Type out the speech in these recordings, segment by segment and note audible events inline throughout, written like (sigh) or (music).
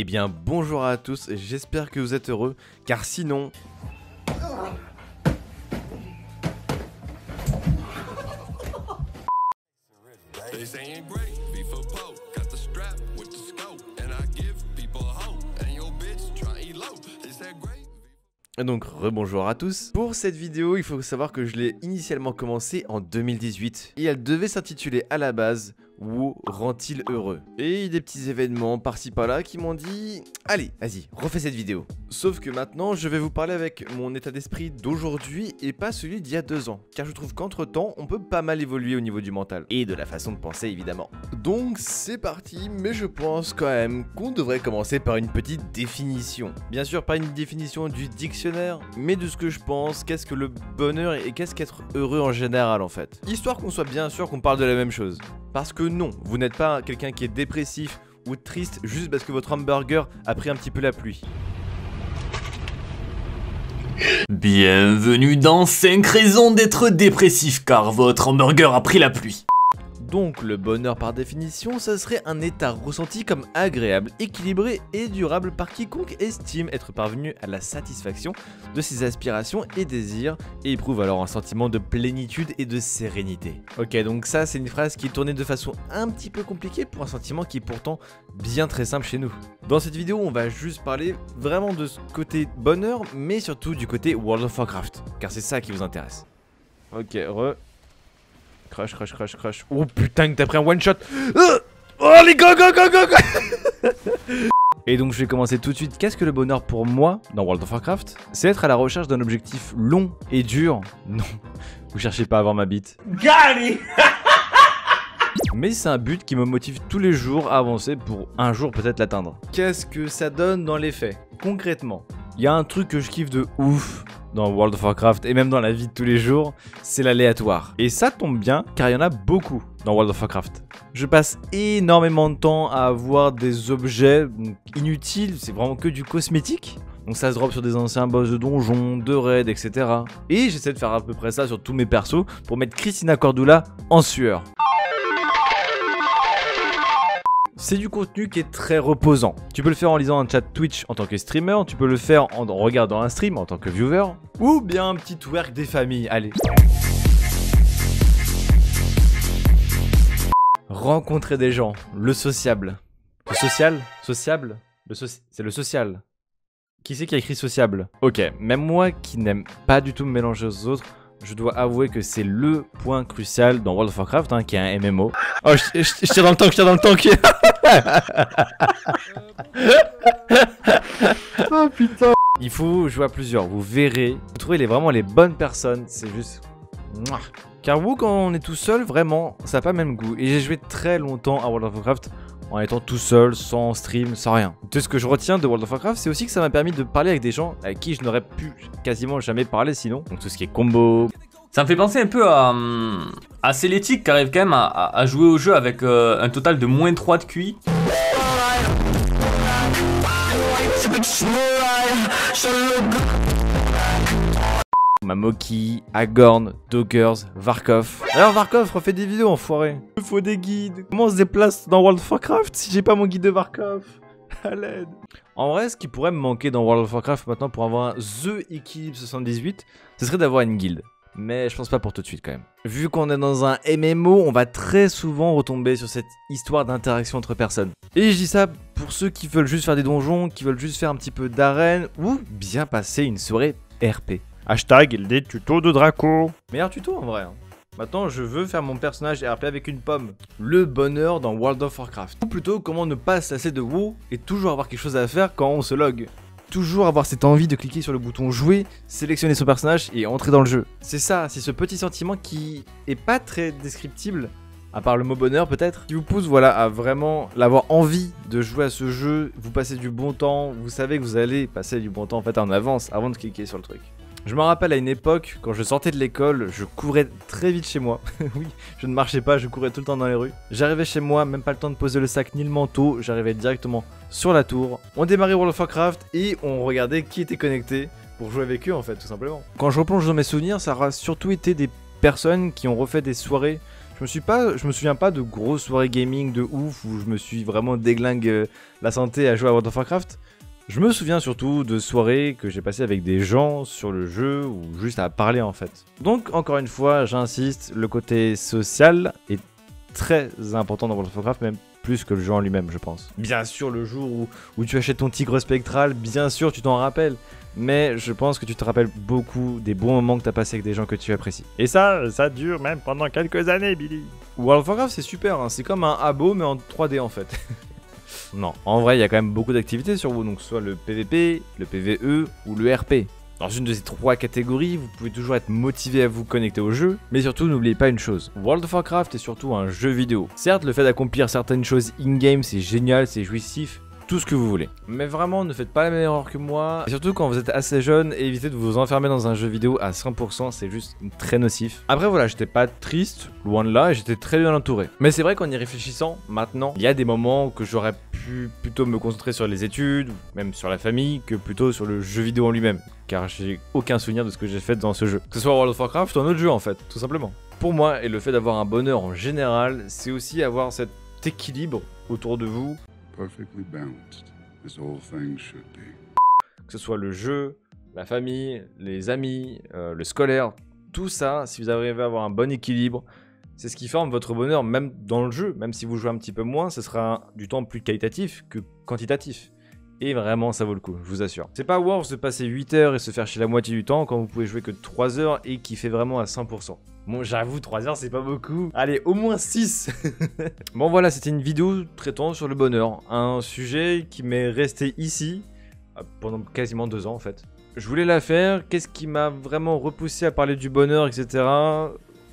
Eh bien bonjour à tous, j'espère que vous êtes heureux, car sinon... Donc rebonjour à tous. Pour cette vidéo, il faut savoir que je l'ai initialement commencé en 2018. Et elle devait s'intituler à la base Wu rend-il heureux Et des petits événements par-ci par-là qui m'ont dit Allez, vas-y, refais cette vidéo. Sauf que maintenant, je vais vous parler avec mon état d'esprit d'aujourd'hui et pas celui d'il y a deux ans. Car je trouve qu'entre temps, on peut pas mal évoluer au niveau du mental. Et de la façon de penser évidemment. Donc c'est parti, mais je pense quand même qu'on devrait commencer par une petite définition. Bien sûr, pas une définition du dictionnaire, mais de ce que je pense, qu'est-ce que le bonheur et qu'est-ce qu'être heureux en général en fait. Histoire qu'on soit bien sûr qu'on parle de la même chose. Parce que non, vous n'êtes pas quelqu'un qui est dépressif ou triste juste parce que votre hamburger a pris un petit peu la pluie. Bienvenue dans 5 raisons d'être dépressif car votre hamburger a pris la pluie. Donc le bonheur par définition, ça serait un état ressenti comme agréable, équilibré et durable par quiconque estime être parvenu à la satisfaction de ses aspirations et désirs et éprouve alors un sentiment de plénitude et de sérénité. Ok, donc ça c'est une phrase qui est tournée de façon un petit peu compliquée pour un sentiment qui est pourtant bien très simple chez nous. Dans cette vidéo, on va juste parler vraiment de ce côté bonheur, mais surtout du côté World of Warcraft, car c'est ça qui vous intéresse. Ok, re, Crush, crush, crush, crush. Oh putain que t'as pris un one shot. Euh oh les go go go go go Et donc je vais commencer tout de suite. Qu'est-ce que le bonheur pour moi dans World of Warcraft? C'est être à la recherche d'un objectif long et dur. Non, vous cherchez pas à avoir ma bite. Mais c'est un but qui me motive tous les jours à avancer pour un jour peut-être l'atteindre. Qu'est-ce que ça donne dans les faits? Concrètement, il y a un truc que je kiffe de ouf dans World of Warcraft et même dans la vie de tous les jours, c'est l'aléatoire. Et ça tombe bien car il y en a beaucoup dans World of Warcraft. Je passe énormément de temps à avoir des objets inutiles, c'est vraiment que du cosmétique. Donc ça se drop sur des anciens boss de donjons, de raids, etc. Et j'essaie de faire à peu près ça sur tous mes persos pour mettre Christina Cordula en sueur. C'est du contenu qui est très reposant. Tu peux le faire en lisant un chat Twitch en tant que streamer, tu peux le faire en regardant un stream en tant que viewer, ou bien un petit twerk des familles, allez. Rencontrer des gens, le sociable. Le social Sociable le soci- C'est le social. Qui c'est qui a écrit sociable? Ok, même moi qui n'aime pas du tout me mélanger aux autres, je dois avouer que c'est le point crucial dans World of Warcraft, hein, qui est un MMO. Oh, je, je- dans le tank, je tire dans le tank (laughs) (laughs) Oh putain Il faut jouer à plusieurs, vous verrez. Vous trouvez les, vraiment les bonnes personnes, c'est juste... Car vous, quand on est tout seul, vraiment, ça n'a pas le même goût. Et j'ai joué très longtemps à World of Warcraft en étant tout seul, sans stream, sans rien. Tout ce que je retiens de World of Warcraft, c'est aussi que ça m'a permis de parler avec des gens avec qui je n'aurais pu quasiment jamais parler sinon. Donc tout ce qui est combo, Ça me fait penser un peu à, hum, à Celetic qui arrive quand même à, à- à jouer au jeu avec euh, un total de moins 3 de QI. Mamoki, Agorn, Doggers, Varkov. Alors Varkov refait des vidéos enfoiré. Il faut des guides. Comment on se déplace dans World of Warcraft si j'ai pas mon guide de Varkov (laughs) À l'aide. En vrai, ce qui pourrait me manquer dans World of Warcraft maintenant pour avoir un The Equilibre 78, ce serait d'avoir une guilde. Mais je pense pas pour tout de suite quand même. Vu qu'on est dans un MMO, on va très souvent retomber sur cette histoire d'interaction entre personnes. Et je dis ça pour ceux qui veulent juste faire des donjons, qui veulent juste faire un petit peu d'arène, ou bien passer une soirée RP. Hashtag des tutos de Draco. Meilleur tuto en vrai. hein. Maintenant, je veux faire mon personnage RP avec une pomme. Le bonheur dans World of Warcraft. Ou plutôt, comment ne pas se lasser de WoW et toujours avoir quelque chose à faire quand on se log. Toujours avoir cette envie de cliquer sur le bouton jouer, sélectionner son personnage et entrer dans le jeu. C'est ça, c'est ce petit sentiment qui est pas très descriptible, à part le mot bonheur peut-être, qui vous pousse voilà à vraiment l'avoir envie de jouer à ce jeu, vous passez du bon temps, vous savez que vous allez passer du bon temps en fait en avance avant de cliquer sur le truc. Je me rappelle à une époque, quand je sortais de l'école, je courais très vite chez moi. (laughs) oui, je ne marchais pas, je courais tout le temps dans les rues. J'arrivais chez moi, même pas le temps de poser le sac ni le manteau, j'arrivais directement sur la tour. On démarrait World of Warcraft et on regardait qui était connecté pour jouer avec eux en fait, tout simplement. Quand je replonge dans mes souvenirs, ça aura surtout été des personnes qui ont refait des soirées Je me suis pas, je me souviens pas de grosses soirées gaming de ouf où je me suis vraiment déglingue euh, la santé à jouer à World of Warcraft. Je me souviens surtout de soirées que j'ai passées avec des gens sur le jeu ou juste à parler en fait. Donc encore une fois, j'insiste, le côté social est très important dans World of Warcraft, même plus que le jeu en lui-même, je pense. Bien sûr, le jour où, où tu achètes ton tigre spectral, bien sûr, tu t'en rappelles. Mais je pense que tu te rappelles beaucoup des bons moments que tu as passés avec des gens que tu apprécies. Et ça, ça dure même pendant quelques années, Billy. World of Warcraft, c'est super, hein. c'est comme un abo, mais en 3D en fait. (laughs) non, en vrai, il y a quand même beaucoup d'activités sur vous, donc soit le PVP, le PVE ou le RP. Dans une de ces trois catégories, vous pouvez toujours être motivé à vous connecter au jeu, mais surtout n'oubliez pas une chose, World of Warcraft est surtout un jeu vidéo. Certes, le fait d'accomplir certaines choses in-game, c'est génial, c'est jouissif, tout ce que vous voulez. Mais vraiment, ne faites pas la même erreur que moi. Surtout quand vous êtes assez jeune, évitez de vous enfermer dans un jeu vidéo à 100%, c'est juste très nocif. Après voilà, j'étais pas triste, loin de là, et j'étais très bien entouré. Mais c'est vrai qu'en y réfléchissant, maintenant, il y a des moments que j'aurais pu plutôt me concentrer sur les études, même sur la famille, que plutôt sur le jeu vidéo en lui-même. Car j'ai aucun souvenir de ce que j'ai fait dans ce jeu. Que ce soit World of Warcraft ou un autre jeu en fait, tout simplement. Pour moi, et le fait d'avoir un bonheur en général, c'est aussi avoir cet équilibre autour de vous perfectly balanced, as all things should be. que ce soit le jeu, la famille, les amis, euh, le scolaire, tout ça, si vous arrivez à avoir un bon équilibre, c'est ce qui forme votre bonheur, même dans le jeu. Même si vous jouez un petit peu moins, ce sera du temps plus qualitatif que quantitatif. Et vraiment, ça vaut le coup, je vous assure. C'est pas worth de passer 8 heures et se faire chier la moitié du temps quand vous pouvez jouer que 3 heures et qui fait vraiment à 100%. Bon, j'avoue, 3 heures, c'est pas beaucoup. Allez, au moins 6 (laughs) Bon, voilà, c'était une vidéo traitant sur le bonheur. Un sujet qui m'est resté ici euh, pendant quasiment 2 ans, en fait. Je voulais la faire. Qu'est-ce qui m'a vraiment repoussé à parler du bonheur, etc.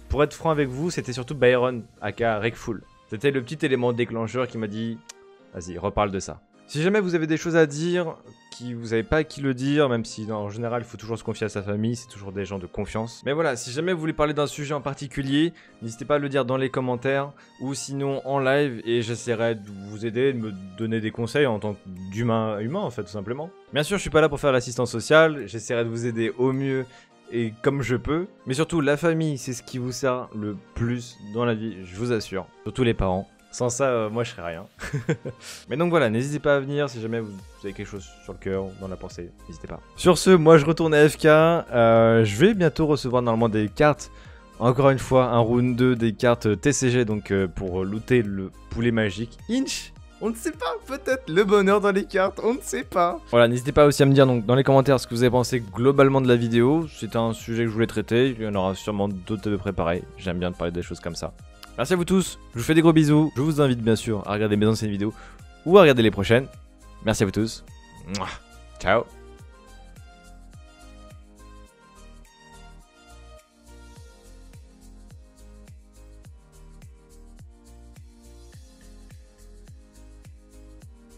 Pour être franc avec vous, c'était surtout Byron, aka Rekful. C'était le petit élément déclencheur qui m'a dit Vas-y, reparle de ça. Si jamais vous avez des choses à dire, qui vous savez pas à qui le dire, même si en général il faut toujours se confier à sa famille, c'est toujours des gens de confiance. Mais voilà, si jamais vous voulez parler d'un sujet en particulier, n'hésitez pas à le dire dans les commentaires ou sinon en live et j'essaierai de vous aider, de me donner des conseils en tant qu'humain humain en fait tout simplement. Bien sûr, je suis pas là pour faire l'assistance sociale, j'essaierai de vous aider au mieux et comme je peux. Mais surtout, la famille, c'est ce qui vous sert le plus dans la vie, je vous assure. Surtout les parents. Sans ça, euh, moi je serais rien. (laughs) Mais donc voilà, n'hésitez pas à venir si jamais vous avez quelque chose sur le cœur, dans la pensée, n'hésitez pas. Sur ce, moi je retourne à FK. Euh, je vais bientôt recevoir normalement des cartes. Encore une fois, un round 2 des cartes TCG, donc euh, pour looter le poulet magique. Inch on ne sait pas, peut-être le bonheur dans les cartes, on ne sait pas. Voilà, n'hésitez pas aussi à me dire donc dans les commentaires ce que vous avez pensé globalement de la vidéo. C'était un sujet que je voulais traiter, il y en aura sûrement d'autres à peu préparer. J'aime bien de parler des choses comme ça. Merci à vous tous, je vous fais des gros bisous. Je vous invite bien sûr à regarder mes anciennes vidéos ou à regarder les prochaines. Merci à vous tous. Ciao